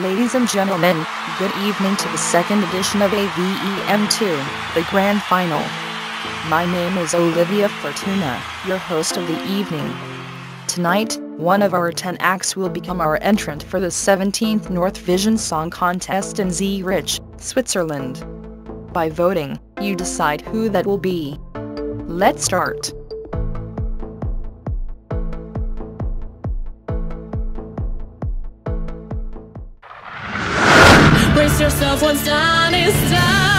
Ladies and gentlemen, good evening to the second edition of AVEM2, the grand final. My name is Olivia Fortuna, your host of the evening. Tonight, one of our 10 acts will become our entrant for the 17th North Vision Song Contest in Zurich, Switzerland. By voting, you decide who that will be. Let's start. yourself once done is done.